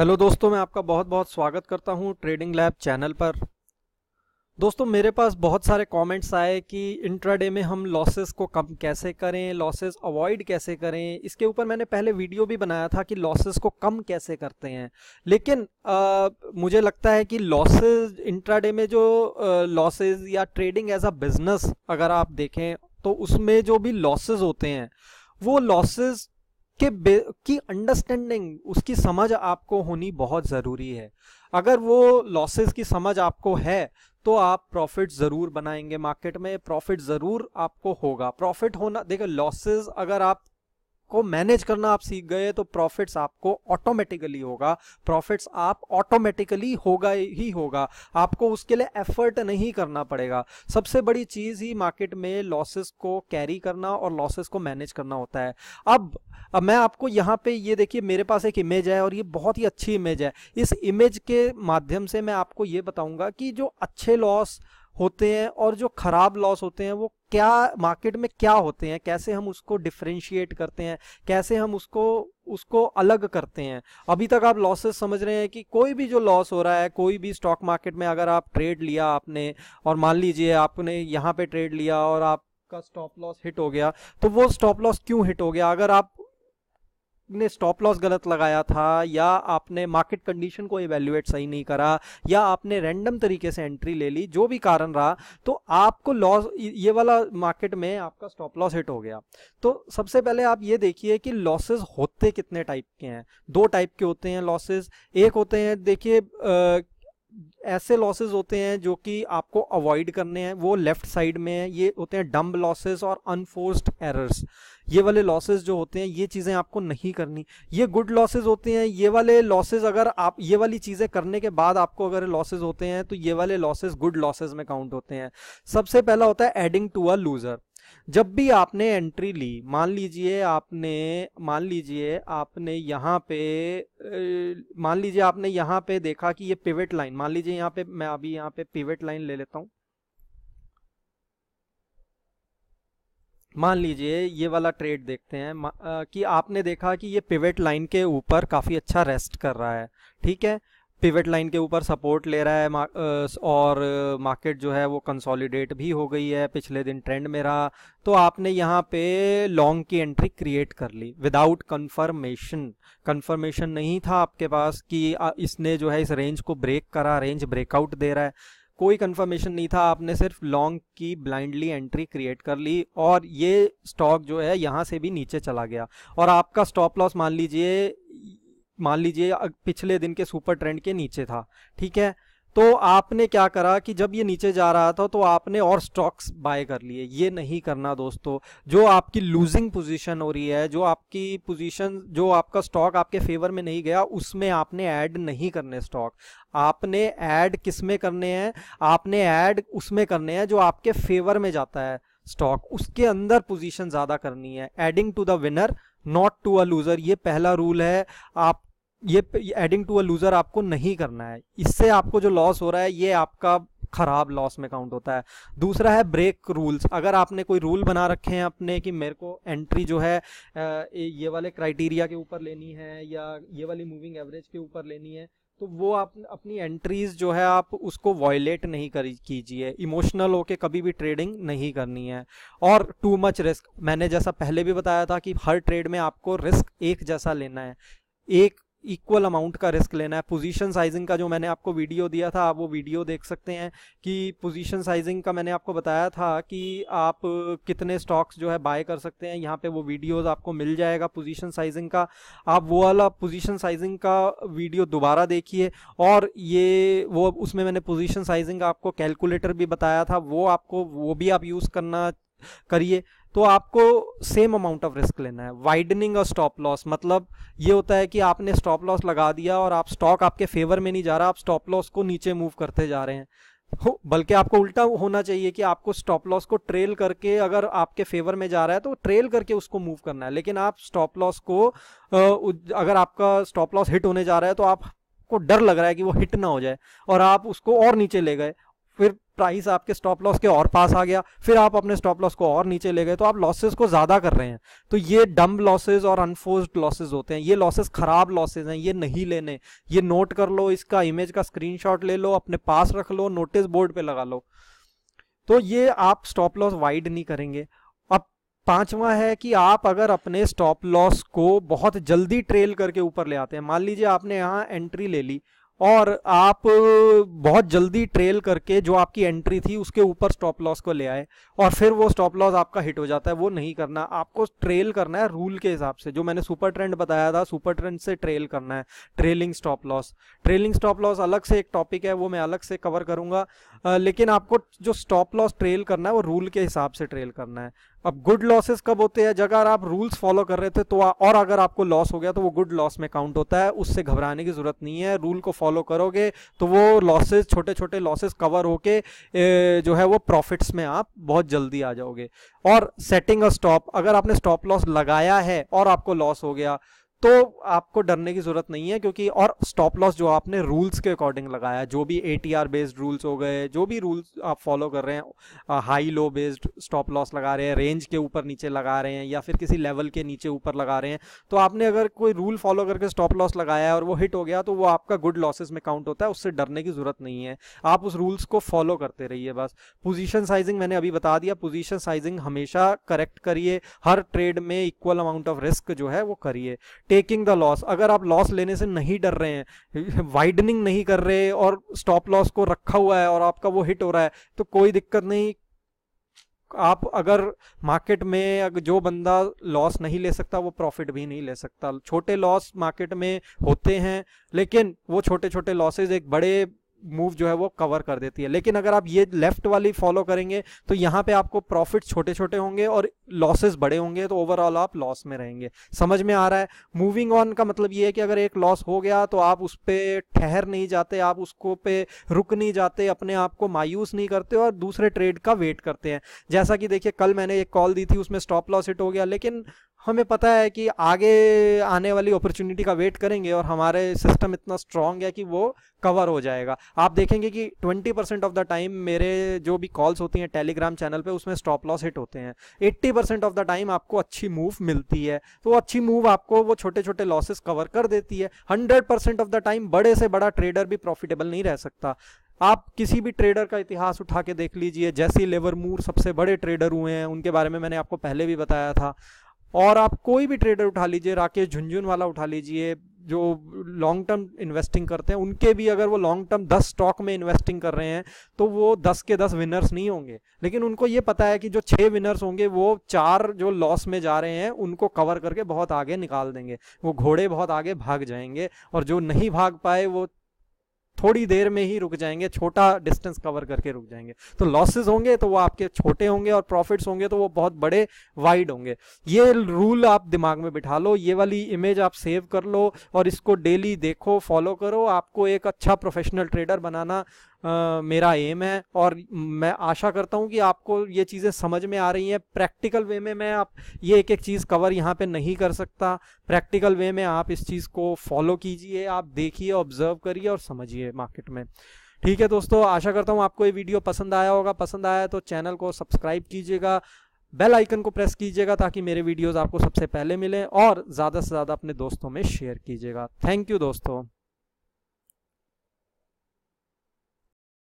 Hello दोस्तों मैं आपका बहुत बहुत स्वागत करता हूँ ट्रेडिंग लैब चैनल पर। दोस्तों मेरे पास बहुत सारे कमेंट्स आए कि इंट्राडे में हम लॉसेस को कम कैसे करें लॉसेस अवॉइड कैसे करें। इसके ऊपर मैंने पहले वीडियो भी बनाया था कि लॉसेस को कम कैसे करते हैं। लेकिन आ, मुझे लगता है कि लॉसेस इंट्राडे में जो लॉसेस या ट्रेडिंग एज अ बिज़नेस अगर आप देखें तो उसमें जो भी लॉसेज होते हैं वो लॉसेस के की अंडरस्टैंडिंग उसकी समझ आपको होनी बहुत ज़रूरी है। अगर वो लॉसेस की समझ आपको है तो आप प्रॉफिट ज़रूर बनाएँगे मार्केट में। प्रॉफिट ज़रूर आपको होगा। प्रॉफिट होना, देखो लॉसेस अगर आप को मैनेज करना आप सीख गए तो प्रॉफिट्स आपको ऑटोमेटिकली होगा। प्रॉफिट्स आप ऑटोमेटिकली होगा ही होगा। आपको उसके लिए एफर्ट नहीं करना पड़ेगा। सबसे बड़ी चीज़ ही मार्केट में लॉसेस को कैरी करना और लॉसेस को मैनेज करना होता है। अब अब मैं आपको यहाँ पे ये देखिए, मेरे पास एक इमेज है और ये बहुत ही अच्छी इमेज है। इस इमेज के माध्यम से मैं आपको ये बताऊँगा कि जो अच्छे लॉस होते हैं और जो खराब लॉस होते हैं, वो क्या मार्केट में क्या होते हैं, कैसे हम उसको डिफ्रेंशिएट करते हैं, कैसे हम उसको उसको अलग करते हैं। अभी तक आप लॉसेस समझ रहे हैं कि कोई भी जो लॉस हो रहा है, कोई भी स्टॉक मार्केट में अगर आप ट्रेड लिया आपने और मान लीजिए आपने यहाँ पे ट्रेड लिया और आपका स्टॉप लॉस हिट हो गया तो वो स्टॉप लॉस क्यों हिट हो गया? अगर आप ने स्टॉप लॉस गलत लगाया था, या आपने मार्केट कंडीशन को इवेल्युएट सही नहीं करा, या आपने रैंडम तरीके से एंट्री ले ली, जो भी कारण रहा तो आपको लॉस ये वाला मार्केट में आपका स्टॉप लॉस हिट हो गया। तो सबसे पहले आप ये देखिए कि लॉसेस होते कितने टाइप के हैं। दो टाइप के होते हैं लॉसेज एक होते हैं, देखिए ऐसे लॉसेस होते हैं जो कि आपको अवॉइड करने हैं, वो लेफ़्ट साइड में है, ये होते हैं डम्ब लॉसेस और अनफोर्स्ड एरर्स ये वाले लॉसेस जो होते हैं, ये चीज़ें आपको नहीं करनी। ये गुड लॉसेस होते हैं, ये वाले लॉसेस अगर आप, ये वाली चीज़ें करने के बाद आपको अगर लॉसेस होते हैं तो ये वाले लॉसेज गुड लॉसेज में काउंट होते हैं। सबसे पहला होता है एडिंग टू अ लूजर जब भी आपने एंट्री ली, मान लीजिए आपने, मान लीजिए आपने यहाँ पे मान लीजिए आपने यहाँ पे देखा कि ये पिवट लाइन मान लीजिए यहाँ पे मैं अभी यहाँ पे पिवट लाइन ले लेता हूँ। मान लीजिए ये वाला ट्रेड देखते हैं कि आपने देखा कि ये पिवट लाइन के ऊपर काफ़ी अच्छा रेस्ट कर रहा है, ठीक है? पिवट लाइन के ऊपर सपोर्ट ले रहा है और मार्केट जो है वो कंसोलिडेट भी हो गई है, पिछले दिन ट्रेंड में रहा। तो आपने यहाँ पे लॉन्ग की एंट्री क्रिएट कर ली विदाउट कंफर्मेशन कंफर्मेशन नहीं था आपके पास कि इसने जो है इस रेंज को ब्रेक करा रेंज ब्रेकआउट दे रहा है। कोई कंफर्मेशन नहीं था, आपने सिर्फ़ लॉन्ग की ब्लाइंडली एंट्री क्रिएट कर ली और ये स्टॉक जो है यहाँ से भी नीचे चला गया। और आपका स्टॉप लॉस मान लीजिए मान लीजिए पिछले दिन के सुपर ट्रेंड के नीचे था, ठीक है? तो आपने क्या करा कि जब ये नीचे जा रहा था तो आपने और स्टॉक्स बाय कर लिए। ये नहीं करना दोस्तों, जो आपकी लूजिंग पोजीशन हो रही है, जो आपकी पोजीशन, जो आपका स्टॉक आपके फेवर में नहीं गया, उसमें आपने ऐड नहीं करने स्टॉक। आपने ऐड किसमें करने हैं? आपने ऐड उसमें करने हैं जो आपके फेवर में जाता है स्टॉक। उसके अंदर पोजीशन ज़्यादा करनी है। Adding to the winner not to a loser ये पहला रूल है। आप ये एडिंग टू अ लूजर आपको नहीं करना है। इससे आपको जो लॉस हो रहा है, ये आपका खराब लॉस में काउंट होता है। दूसरा है ब्रेक रूल्स अगर आपने कोई रूल बना रखे हैं अपने कि मेरे को एंट्री जो है ये वाले क्राइटेरिया के ऊपर लेनी है या ये वाली मूविंग एवरेज के ऊपर लेनी है तो वो आप, अपनी एंट्रीज जो है आप उसको वॉयलेट नहीं कर, कीजिए। इमोशनल होके कभी भी ट्रेडिंग नहीं करनी है। और टू मच रिस्क मैंने जैसा पहले भी बताया था कि हर ट्रेड में आपको रिस्क एक जैसा लेना है। एक इक्वल अमाउंट का रिस्क लेना है। पोजीशन साइजिंग का जो मैंने आपको वीडियो दिया था, आप वो वीडियो देख सकते हैं कि पोजीशन साइजिंग का मैंने आपको बताया था कि आप कितने स्टॉक्स जो है बाय कर सकते हैं। यहाँ पे वो वीडियोस आपको मिल जाएगा पोजीशन साइजिंग का। आप वो वाला पोजीशन साइजिंग का वीडियो दोबारा देखिए और ये वो उसमें मैंने पोजीशन साइजिंग का आपको कैलकुलेटर भी बताया था। वो आपको, वो भी आप यूज़ करना करिए। तो आपको सेम अमाउंट ऑफ़ रिस्क लेना है। वाइडनिंग और स्टॉप लॉस मतलब ये होता है कि आपने स्टॉप लॉस लगा दिया और आप स्टॉक आपके फेवर में नहीं जा रहा, आप स्टॉप लॉस को नीचे मूव करते जा रहे हैं। बल्कि आपको उल्टा होना चाहिए कि आपको स्टॉप लॉस को ट्रेल करके अगर आपके फेवर में जा रहा है तो ट्रेल करके उसको मूव करना है। लेकिन आप स्टॉप लॉस को अगर आपका स्टॉप लॉस हिट होने जा रहा है तो आपको डर लग रहा है कि वो हिट ना हो जाए और आप उसको और नीचे ले गए। फिर प्राइस आपके स्टॉप लॉस के और पास आ गया, फिर आप अपने स्टॉप लॉस को और नीचे ले गए तो आप लॉसेस को ज़्यादा कर रहे हैं। तो ये डम लॉसेज और अनफोर्स्ड लॉसेज होते हैं। ये लॉसेज खराब लॉसेज हैं, ये नहीं लेने। ये नोट कर लो, इसका इमेज का स्क्रीनशॉट ले लो, अपने पास रख लो नोटिस बोर्ड पे लगा लो। तो ये आप स्टॉप लॉस वाइड नहीं करेंगे। अब पांचवा है कि आप अगर अपने स्टॉप लॉस को बहुत जल्दी ट्रेल करके ऊपर ले आते हैं। मान लीजिए आपने यहाँ एंट्री ले ली और आप बहुत जल्दी ट्रेल करके जो आपकी एंट्री थी, उसके ऊपर स्टॉप लॉस को ले आए और फिर वो स्टॉप लॉस आपका हिट हो जाता है, वो नहीं करना। आपको ट्रेल करना है रूल के हिसाब से। जो मैंने सुपर ट्रेंड बताया था सुपर ट्रेंड से ट्रेल करना है। Trailing stop loss trailing stop loss अलग से एक टॉपिक है, वो मैं अलग से कवर करूँगा। लेकिन आपको जो स्टॉप लॉस ट्रेल करना है, वो रूल के हिसाब से ट्रेल करना है। अब गुड लॉसेस कब होते हैं? अगर आप रूल्स फॉलो कर रहे थे तो और अगर आपको लॉस हो गया तो वो गुड लॉस में काउंट होता है। उससे घबराने की ज़रूरत नहीं है। रूल को फॉलो करोगे तो वो लॉसेस छोटे छोटे लॉसेस कवर होके जो है वो प्रॉफिट्स में आप बहुत जल्दी आ जाओगे। और सेटिंग अ स्टॉप अगर आपने स्टॉप लॉस लगाया है और आपको लॉस हो गया तो आपको डरने की ज़रूरत नहीं है, क्योंकि और स्टॉप लॉस जो आपने रूल्स के अकॉर्डिंग लगाया, जो भी A T R based rules हो गए, जो भी रूल्स आप फॉलो कर रहे हैं high low based stop loss लगा रहे हैं रेंज के ऊपर नीचे लगा रहे हैं, या फिर किसी लेवल के नीचे ऊपर लगा रहे हैं तो आपने अगर कोई रूल फॉलो करके स्टॉप लॉस लगाया और वो हिट हो गया तो वो आपका गुड लॉसेज में काउंट होता है, उससे डरने की ज़रूरत नहीं है। आप उस रूल्स को फॉलो करते रहिए बस। पोजिशन साइजिंग मैंने अभी बता दिया पोजिशन साइजिंग हमेशा करेक्ट करिए, हर ट्रेड में इक्वल अमाउंट ऑफ़ रिस्क जो है वो करिए। टेकिंग द लॉस अगर आप लॉस लेने से नहीं डर रहे हैं वाइडनिंग नहीं कर रहे और स्टॉप लॉस को रखा हुआ है और आपका वो हिट हो रहा है तो कोई दिक्कत नहीं। आप अगर मार्केट में अगर जो बंदा लॉस नहीं ले सकता, वो प्रॉफिट भी नहीं ले सकता। छोटे लॉस मार्केट में होते हैं, लेकिन वो छोटे छोटे लॉसेज एक बड़े मूव जो है वो कवर कर देती है। लेकिन अगर आप ये लेफ़्ट वाली फॉलो करेंगे तो यहाँ पे आपको प्रॉफिट छोटे छोटे होंगे और लॉसेस बड़े होंगे तो ओवरऑल आप लॉस में रहेंगे। समझ में आ रहा है? मूविंग ऑन का मतलब ये है कि अगर एक लॉस हो गया तो आप उस पर ठहर नहीं जाते, आप उसको पे रुक नहीं जाते, अपने आप को मायूस नहीं करते और दूसरे ट्रेड का वेट करते हैं। जैसा कि देखिए, कल मैंने एक कॉल दी थी, उसमें स्टॉप लॉस हिट हो गया, लेकिन हमें पता है कि आगे आने वाली अपॉर्चुनिटी का वेट करेंगे और हमारे सिस्टम इतना स्ट्रांग है कि वो कवर हो जाएगा। आप देखेंगे कि 20 परसेंट ऑफ़ द टाइम मेरे जो भी कॉल्स होती हैं टेलीग्राम चैनल पे, उसमें स्टॉप लॉस हिट होते हैं। 80 परसेंट ऑफ़ द टाइम आपको अच्छी मूव मिलती है। तो अच्छी मूव आपको वो छोटे छोटे लॉसेस कवर कर देती है। 100 परसेंट ऑफ़ द टाइम बड़े से बड़ा ट्रेडर भी प्रॉफिटेबल नहीं रह सकता। आप किसी भी ट्रेडर का इतिहास उठा के देख लीजिए, जैसी लेवर मूर सबसे बड़े ट्रेडर हुए हैं, उनके बारे में मैंने आपको पहले भी बताया था। और आप कोई भी ट्रेडर उठा लीजिए, राकेश झुंझुन वाला उठा लीजिए, जो लॉन्ग टर्म इन्वेस्टिंग करते हैं, उनके भी अगर वो लॉन्ग टर्म दस स्टॉक में इन्वेस्टिंग कर रहे हैं तो वो दस के दस विनर्स नहीं होंगे। लेकिन उनको ये पता है कि जो छह विनर्स होंगे, वो चार जो लॉस में जा रहे हैं, उनको कवर करके बहुत आगे निकाल देंगे। वो घोड़े बहुत आगे भाग जाएँगे और जो नहीं भाग पाए, वो थोड़ी देर में ही रुक जाएँगे, छोटा डिस्टेंस कवर करके रुक जाएँगे। तो लॉसेज होंगे तो वो आपके छोटे होंगे और प्रॉफिट्स होंगे तो वो बहुत बड़े वाइड होंगे। ये रूल आप दिमाग में बिठा लो, ये वाली इमेज आप सेव कर लो और इसको डेली देखो फॉलो करो। आपको एक अच्छा प्रोफेशनल ट्रेडर बनाना आ, मेरा एम है और मैं आशा करता हूँ कि आपको ये चीज़ें समझ में आ रही हैं। प्रैक्टिकल वे में मैं आप ये एक एक चीज़ कवर यहाँ पे नहीं कर सकता। प्रैक्टिकल वे में आप इस चीज़ को फॉलो कीजिए आप देखिए ऑब्ज़र्व करिए और समझिए मार्केट में। ठीक है दोस्तों आशा करता हूँ आपको ये वीडियो पसंद आया होगा। पसंद आया तो चैनल को सब्सक्राइब कीजिएगा बेल आइकन को प्रेस कीजिएगा ताकि मेरे वीडियोस आपको सबसे पहले मिलें और ज़्यादा से ज़्यादा अपने दोस्तों में शेयर कीजिएगा। थैंक यू दोस्तों।